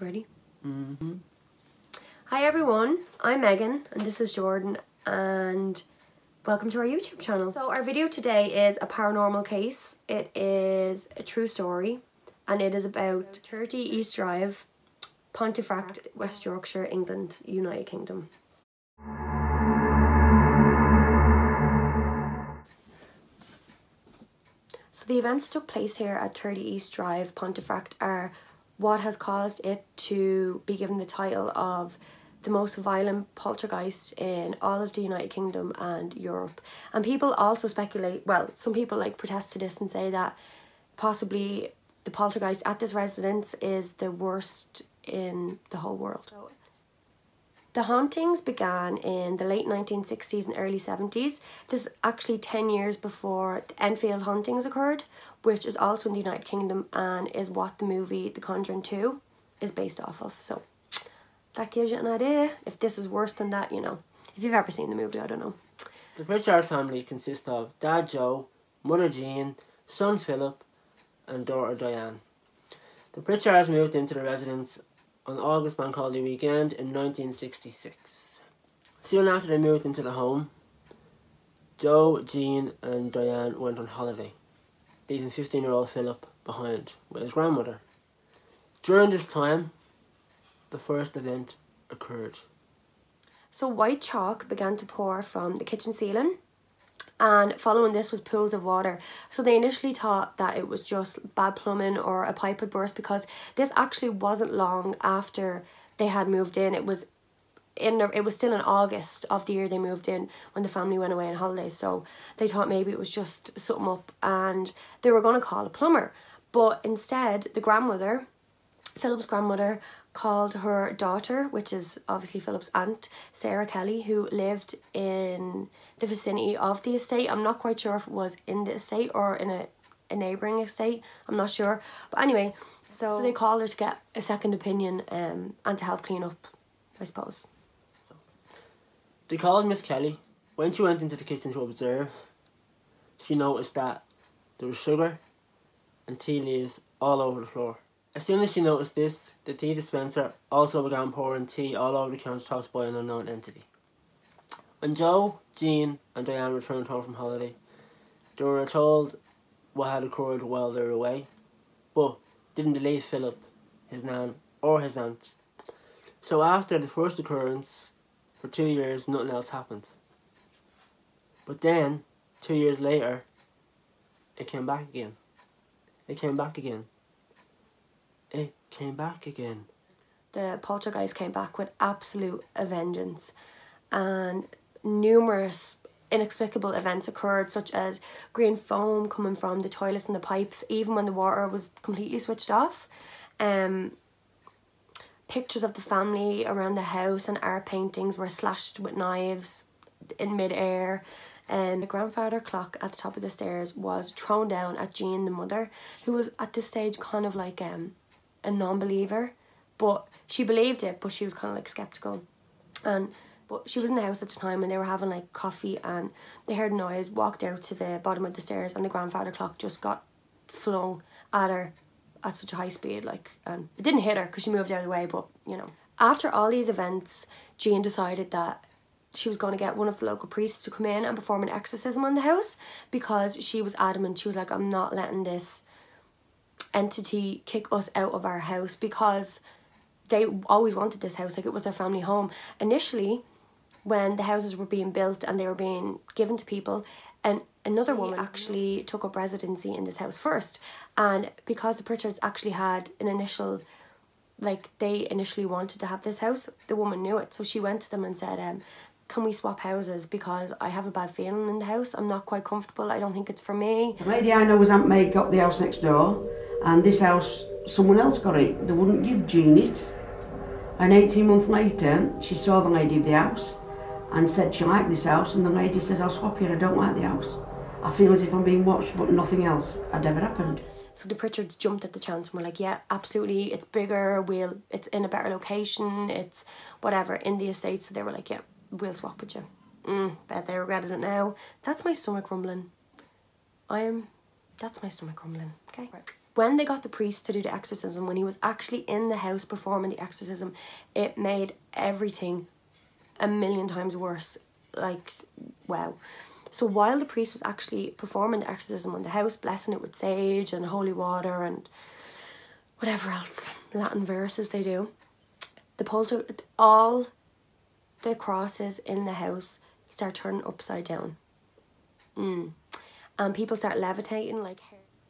Ready? Mm-hmm. Hi everyone, I'm Megan and this is Jordan and welcome to our YouTube channel. So our video today is a paranormal case. It is a true story and it is about 30 East Drive, Pontefract, West Yorkshire, England, United Kingdom. So the events that took place here at 30 East Drive, Pontefract are what has caused it to be given the title of the most violent poltergeist in all of the United Kingdom and Europe. And people also speculate, well, some people like protest to this and say that possibly the poltergeist at this residence is the worst in the whole world. The hauntings began in the late 1960s and early 70s. This is actually 10 years before the Enfield hauntings occurred, which is also in the United Kingdom and is what the movie The Conjuring 2 is based off of. So that gives you an idea. If this is worse than that, you know. If you've ever seen the movie, I don't know. The Pritchard family consists of Dad Joe, Mother Jean, son Philip, and daughter Diane. The Pritchards moved into the residence on August Bank Holiday weekend in 1966. Soon after they moved into the home, Joe, Jean, and Diane went on holiday, leaving 15 year old Philip behind with his grandmother. During this time, the first event occurred. So white chalk began to pour from the kitchen ceiling and following this was pools of water. So they initially thought that it was just bad plumbing or a pipe had burst because this actually wasn't long after they had moved in. It was in it was still in August of the year they moved in when the family went away on holidays. So they thought maybe it was just something up and they were going to call a plumber. But instead, the grandmother, Philip's grandmother, called her daughter, which is obviously Philip's aunt, Sarah Kelly, who lived in the vicinity of the estate. I'm not quite sure if it was in the estate or in a, a neighbouring estate. I'm not sure. But anyway, so, so they called her to get a second opinion um, and to help clean up, I suppose. So. They called Miss Kelly. When she went into the kitchen to observe, she noticed that there was sugar and tea leaves all over the floor. As soon as she noticed this, the tea dispenser also began pouring tea all over the countertops by an unknown entity. When Joe, Jean, and Diane returned home from holiday, they were told what had occurred while they were away, but didn't believe Philip, his nan, or his aunt. So after the first occurrence, for two years nothing else happened. But then, two years later, it came back again. It came back again came back again. The poltergeist came back with absolute vengeance, and numerous inexplicable events occurred, such as green foam coming from the toilets and the pipes, even when the water was completely switched off. Um, pictures of the family around the house and art paintings were slashed with knives in midair. And the grandfather clock at the top of the stairs was thrown down at Jean, the mother, who was at this stage kind of like um a non-believer but she believed it but she was kind of like skeptical. And but she was in the house at the time and they were having like coffee and they heard noise walked out to the bottom of the stairs and the grandfather clock just got flung at her at such a high speed like and it didn't hit her because she moved out of the way but you know. After all these events Jean decided that she was going to get one of the local priests to come in and perform an exorcism on the house because she was adamant. She was like I'm not letting this entity kick us out of our house because they always wanted this house like it was their family home. Initially when the houses were being built and they were being given to people and another woman actually took up residency in this house first. And because the Pritchards actually had an initial like they initially wanted to have this house the woman knew it. So she went to them and said um can we swap houses? Because I have a bad feeling in the house. I'm not quite comfortable. I don't think it's for me. The lady I know was Aunt May got the house next door and this house, someone else got it. They wouldn't give Jean it. And 18 months later, she saw the lady of the house and said she liked this house, and the lady says, I'll swap you, I don't like the house. I feel as if I'm being watched, but nothing else had ever happened. So the Pritchards jumped at the chance and were like, yeah, absolutely, it's bigger, we'll, it's in a better location, it's whatever, in the estate. So they were like, yeah, we'll swap with you. Mm, bet they regretted it now. That's my stomach rumbling. I am, that's my stomach rumbling, okay? Right. When they got the priest to do the exorcism, when he was actually in the house performing the exorcism, it made everything a million times worse. Like, wow. So while the priest was actually performing the exorcism on the house, blessing it with sage and holy water and whatever else Latin verses they do, the polter all the crosses in the house start turning upside down. Mm. And people start levitating like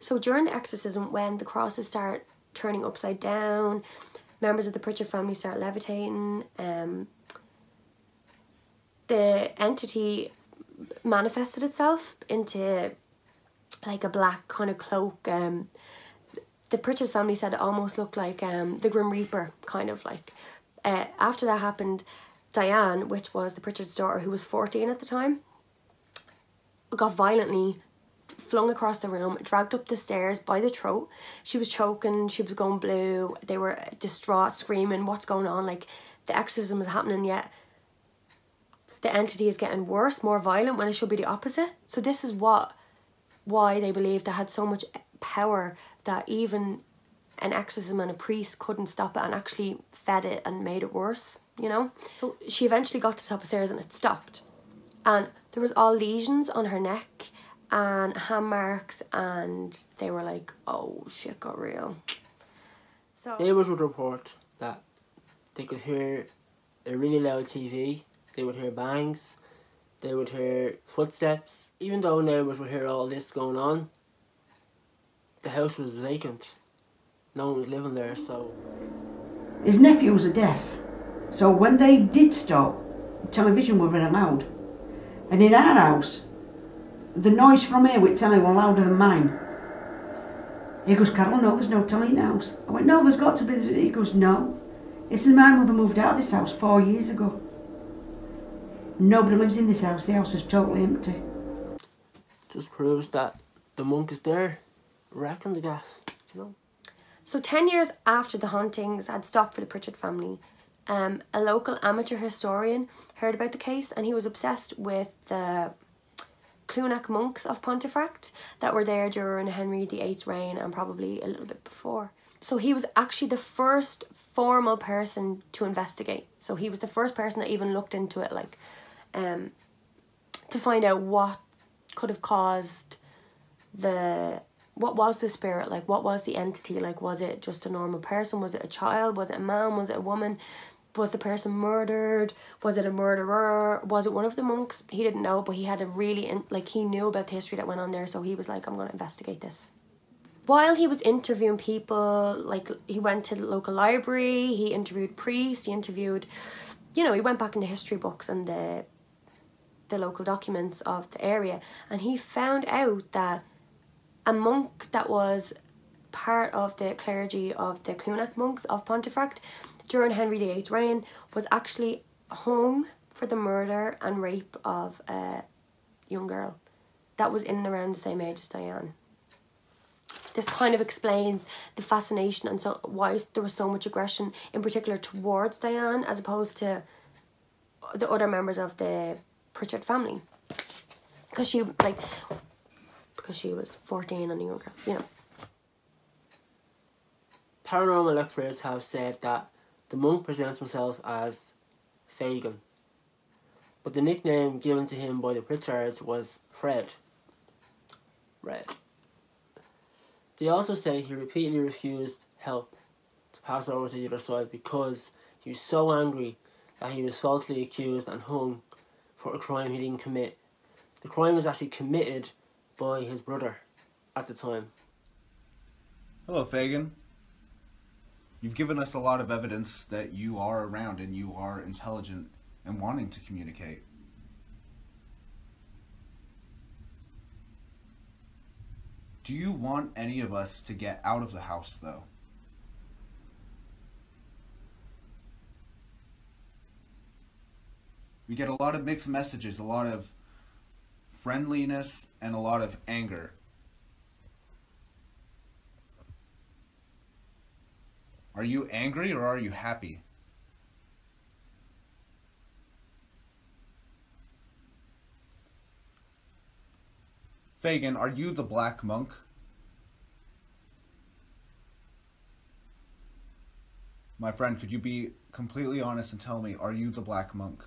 so during the exorcism when the crosses start turning upside down, members of the Pritchard family start levitating, um the entity manifested itself into like a black kind of cloak. Um, the Pritchard family said it almost looked like um, the Grim Reaper, kind of like. Uh, after that happened, Diane, which was the Pritchard's daughter, who was 14 at the time, got violently flung across the room, dragged up the stairs by the throat. She was choking, she was going blue. They were distraught, screaming, What's going on? Like, the exorcism is happening, yet the entity is getting worse, more violent when it should be the opposite. So this is what why they believed they had so much power that even an exorcism and a priest couldn't stop it and actually fed it and made it worse, you know? So she eventually got to the top of stairs and it stopped. And there was all lesions on her neck and hand marks and they were like, oh shit got real. So Neighbours would report that they could hear a really loud TV they would hear bangs, they would hear footsteps. Even though neighbours would hear all this going on, the house was vacant. No one was living there, so. His nephews are deaf, so when they did stop, television were very loud. And in our house, the noise from here with telly were louder than mine. He goes, Carol, no, there's no telly in the house. I went, no, there's got to be. He goes, no. He says, my mother moved out of this house four years ago. Nobody lives in this house. The house is totally empty. Just proves that the monk is there, wrecking the gas, you know. So ten years after the hauntings had stopped for the Pritchard family, um, a local amateur historian heard about the case and he was obsessed with the Cluniac monks of Pontefract that were there during Henry VIII's reign and probably a little bit before. So he was actually the first formal person to investigate. So he was the first person that even looked into it like um, to find out what could have caused the what was the spirit like what was the entity like was it just a normal person was it a child was it a man was it a woman was the person murdered? Was it a murderer? Was it one of the monks? He didn't know but he had a really in, like he knew about the history that went on there so he was like i'm going to investigate this. While he was interviewing people like he went to the local library he interviewed priests he interviewed you know he went back in the history books and the the local documents of the area and he found out that a monk that was part of the clergy of the Cluniac monks of Pontefract during Henry VIII's reign was actually hung for the murder and rape of a young girl that was in and around the same age as Diane. This kind of explains the fascination and so why there was so much aggression in particular towards Diane as opposed to the other members of the Pritchard family. Because she, like, because she was 14 and a young girl, you know. Paranormal experts have said that the monk presents himself as Fagin, but the nickname given to him by the Pritchards was Fred. Red. They also say he repeatedly refused help to pass over to the other side because he was so angry that he was falsely accused and hung for a crime he didn't commit. The crime was actually committed by his brother at the time. Hello, Fagin. You've given us a lot of evidence that you are around and you are intelligent and wanting to communicate. Do you want any of us to get out of the house, though? we get a lot of mixed messages, a lot of friendliness and a lot of anger. Are you angry or are you happy? Fagin, are you the black monk? My friend, could you be completely honest and tell me, are you the black monk?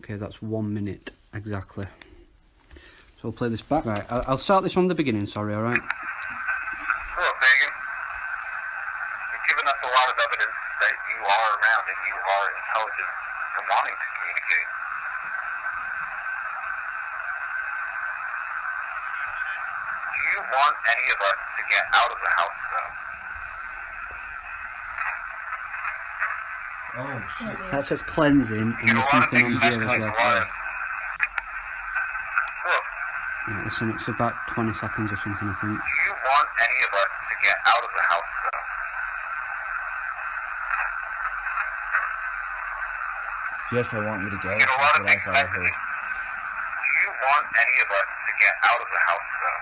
Okay, that's one minute exactly. So we'll play this back. Right, I'll, I'll start this from the beginning, sorry, alright? Hello, Fagin. You've given us a lot of evidence that you are around and you are intelligent and wanting to communicate. Do you want any of us to get out of the house, though? Oh, shit. That says cleansing, and You there's get a lot of something on things here that as a well. lot of... Hello. Yeah, there's some, it's about 20 seconds or something, I think. Do you want any of us to get out of the house, though? Yes, I want you to go. You get a That's of what I thought I heard. Do you want any of us to get out of the house, though?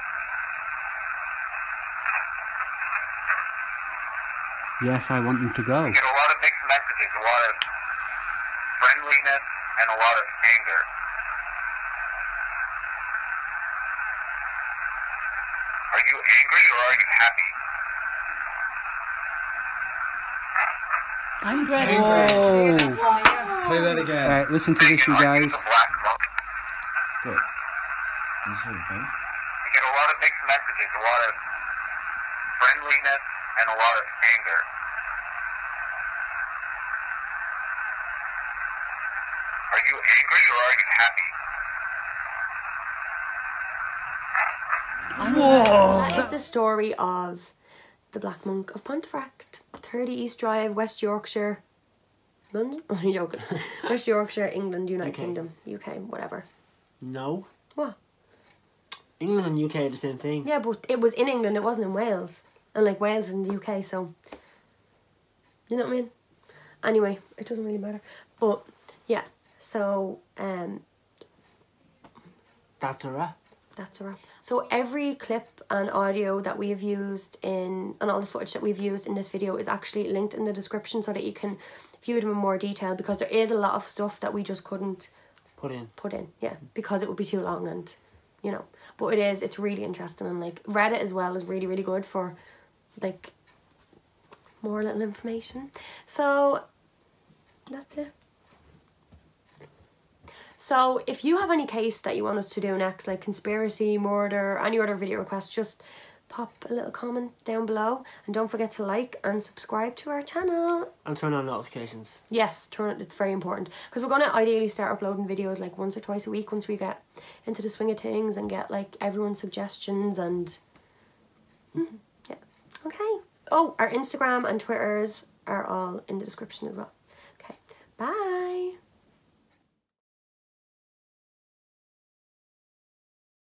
Yes, I want them to go. You get a lot of mixed messages, a lot of friendliness and a lot of anger. Are you angry or are you happy? Oh! Play that again. Right, listen to this, you guys. the black monk? Good. You said it, Ben? You get a lot of mixed messages, a lot of friendliness and a lot of anger. Are you angry or are you happy? That is the story of the Black Monk of Pontefract, 30 East Drive, West Yorkshire, London? I'm joking. West Yorkshire, England, United UK. Kingdom, UK, whatever. No. What? England and UK are the same thing. Yeah, but it was in England, it wasn't in Wales. And like Wales is in the UK, so. You know what I mean? Anyway, it doesn't really matter. But yeah, so um, That's a wrap. That's a wrap. So every clip and audio that we have used in and all the footage that we've used in this video is actually linked in the description so that you can view them in more detail because there is a lot of stuff that we just couldn't Put in. put in. Yeah, mm-hmm. because it would be too long and you know. But it is it's really interesting and like Reddit as well is really really good for like more little information. So that's it. So if you have any case that you want us to do next, like conspiracy, murder, any other video requests, just pop a little comment down below and don't forget to like and subscribe to our channel. And turn on notifications. Yes, turn it. It's very important because we're gonna ideally start uploading videos like once or twice a week once we get into the swing of things and get like everyone's suggestions and Mhm, yeah. Okay. Oh, our Instagram and Twitters are all in the description as well.